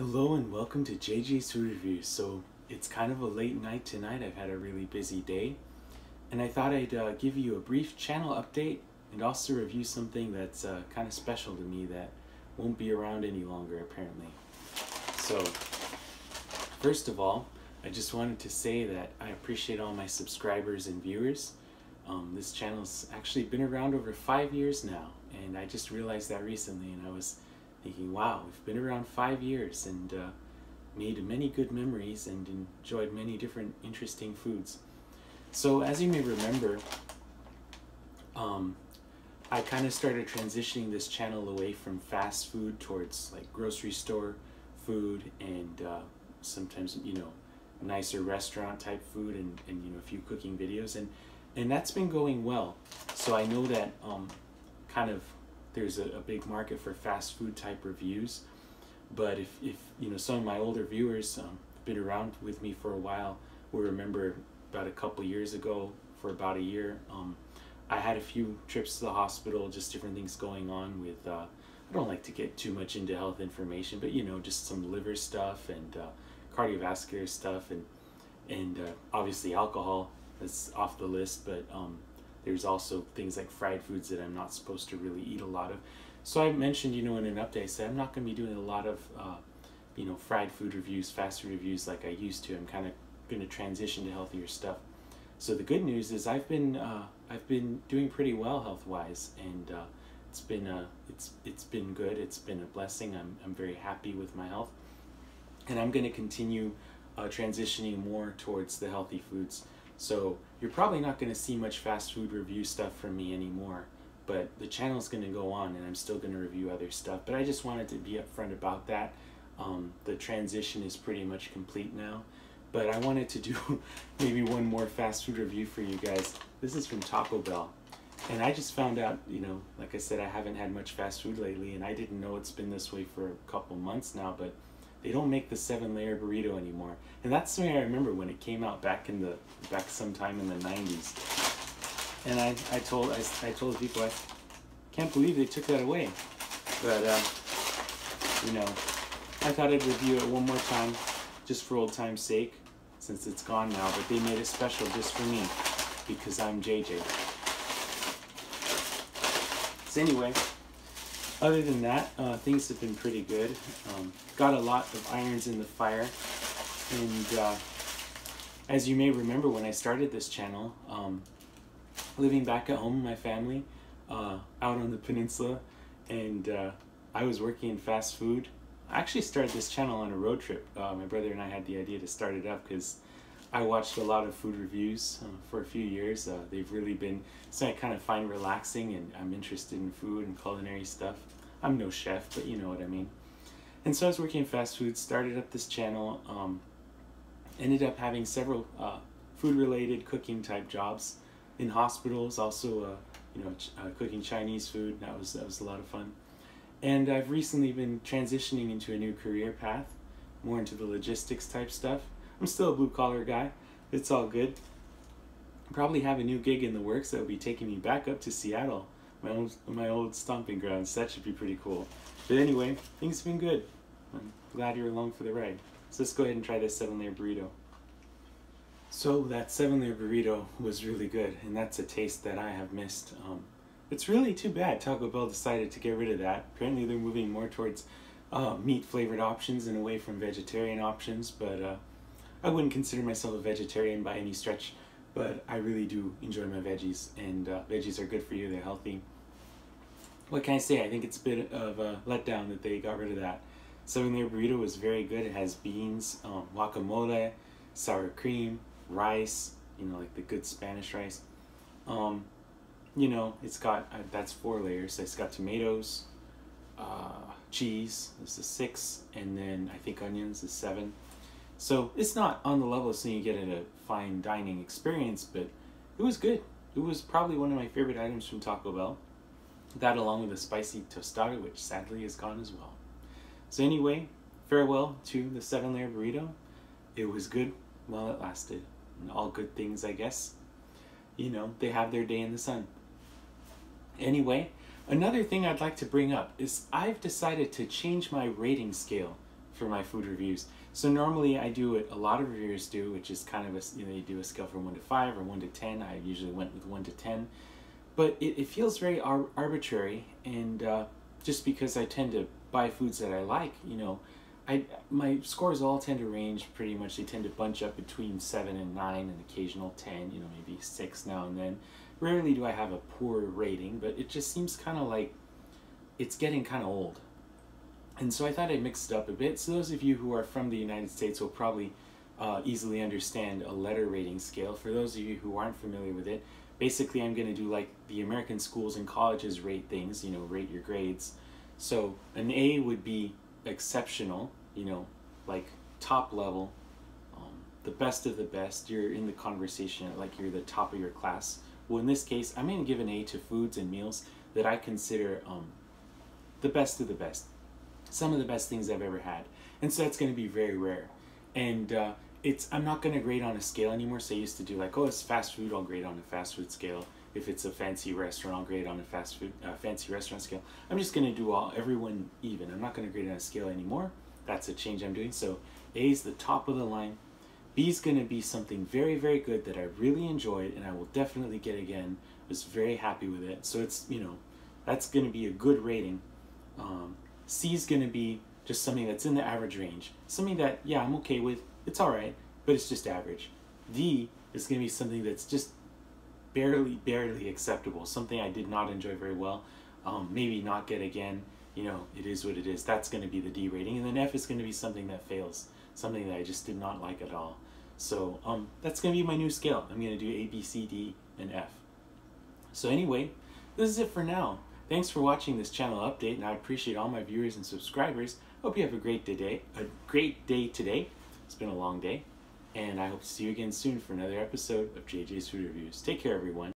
Hello and welcome to JJ's Food. So it's kind of a late night tonight. I've had a really busy day, and I thought I'd uh, give you a brief channel update and also review something that's uh, kind of special to me that won't be around any longer apparently. So first of all, I just wanted to say that I appreciate all my subscribers and viewers. Um, this channel's actually been around over five years now, and I just realized that recently, and I was thinking, wow, we've been around five years and uh, made many good memories and enjoyed many different interesting foods. So as you may remember, um, I kind of started transitioning this channel away from fast food towards like grocery store food and uh, sometimes, you know, nicer restaurant type food and, and you know, a few cooking videos. And, and that's been going well. So I know that um, kind of there's a, a, big market for fast food type reviews. But if, if you know some of my older viewers um, been around with me for a while will remember about a couple years ago for about a year um, I had a few trips to the hospital just different things going on with uh, I don't like to get too much into health information but you know just some liver stuff and uh, cardiovascular stuff and and uh, obviously alcohol is off the list but um, there's also things like fried foods that I'm not supposed to really eat a lot of. So I mentioned, you know, in an update, I said I'm not going to be doing a lot of, uh, you know, fried food reviews, fast food reviews like I used to. I'm kind of going to transition to healthier stuff. So the good news is I've been uh, I've been doing pretty well health wise, and uh, it's been a it's it's been good. It's been a blessing. I'm I'm very happy with my health, and I'm going to continue uh, transitioning more towards the healthy foods. So you're probably not going to see much fast food review stuff from me anymore, but the channel's going to go on and I'm still going to review other stuff. But I just wanted to be upfront about that. Um, the transition is pretty much complete now. But I wanted to do maybe one more fast food review for you guys. This is from Taco Bell. And I just found out, you know, like I said, I haven't had much fast food lately, and I didn't know it's been this way for a couple months now, but they don't make the seven layer burrito anymore. And that's something I remember when it came out back in the back sometime in the 90s. And I, I told I, I told people I can't believe they took that away. But uh, you know, I thought I'd review it one more time just for old time's sake since it's gone now, but they made it special just for me because I'm JJ. So anyway, other than that, uh, things have been pretty good. Um, got a lot of irons in the fire. And uh, as you may remember when I started this channel, um, living back at home with my family, uh, out on the peninsula, and uh, I was working in fast food. I actually started this channel on a road trip. Uh, my brother and I had the idea to start it up because I watched a lot of food reviews uh, for a few years. Uh, they've really been something I kind of find relaxing, and I'm interested in food and culinary stuff. I'm no chef, but you know what I mean. And so I was working in fast food, started up this channel, um, ended up having several uh, food-related cooking type jobs in hospitals, also uh, you know ch- uh, cooking Chinese food. That was that was a lot of fun. And I've recently been transitioning into a new career path, more into the logistics type stuff. I'm still a blue collar guy. It's all good. Probably have a new gig in the works that will be taking me back up to Seattle my old my old stomping grounds. That should be pretty cool. But anyway, things have been good. I'm glad you're along for the ride. So let's go ahead and try this seven layer burrito. So that seven layer burrito was really good, and that's a taste that I have missed. Um, it's really too bad Taco Bell decided to get rid of that. Apparently they're moving more towards uh, meat flavored options and away from vegetarian options, but uh, I wouldn't consider myself a vegetarian by any stretch but I really do enjoy my veggies, and uh, veggies are good for you. They're healthy. What can I say? I think it's a bit of a letdown that they got rid of that. Seven layer burrito was very good. It has beans, um, guacamole, sour cream, rice. You know, like the good Spanish rice. Um, you know, it's got uh, that's four layers. It's got tomatoes, uh, cheese. This is six, and then I think onions is seven. So it's not on the level of something you get a fine dining experience, but it was good. It was probably one of my favorite items from Taco Bell. That along with a spicy tostada, which sadly is gone as well. So anyway, farewell to the seven layer burrito. It was good while it lasted. And all good things, I guess. You know, they have their day in the sun. Anyway, another thing I'd like to bring up is I've decided to change my rating scale for my food reviews. So normally I do what a lot of reviewers do, which is kind of a, you know, you do a scale from 1 to 5 or 1 to 10. I usually went with 1 to 10. But it, it feels very ar arbitrary and uh, just because I tend to buy foods that I like, you know, I my scores all tend to range pretty much. They tend to bunch up between 7 and 9 and occasional 10, you know, maybe 6 now and then. Rarely do I have a poor rating, but it just seems kind of like it's getting kind of old. And so I thought I'd mix it up a bit. So those of you who are from the United States will probably uh, easily understand a letter rating scale. For those of you who aren't familiar with it, basically I'm going to do like the American schools and colleges rate things, you know, rate your grades. So an A would be exceptional, you know, like top level, um, the best of the best. You're in the conversation like you're the top of your class. Well, in this case, I'm going to give an A to foods and meals that I consider um, the best of the best some of the best things I've ever had. And so that's going to be very rare. And uh, it's I'm not going to grade on a scale anymore. So I used to do like, oh, it's fast food, I'll grade on a fast food scale. If it's a fancy restaurant, I'll grade on a fast food uh, fancy restaurant scale. I'm just going to do all everyone even. I'm not going to grade on a scale anymore. That's a change I'm doing. So A is the top of the line. B is going to be something very, very good that I really enjoyed and I will definitely get again. I was very happy with it. So it's, you know, that's going to be a good rating. Um, C is going to be just something that's in the average range. Something that, yeah, I'm okay with. It's all right, but it's just average. D is going to be something that's just barely, barely acceptable. Something I did not enjoy very well. Um, maybe not get again. You know, it is what it is. That's going to be the D rating. And then F is going to be something that fails. Something that I just did not like at all. So um, that's going to be my new scale. I'm going to do A, B, C, D, and F. So anyway, this is it for now. Thanks for watching this channel update, and I appreciate all my viewers and subscribers. Hope you have a great day, a great day today. It's been a long day, and I hope to see you again soon for another episode of JJ's Food Reviews. Take care, everyone.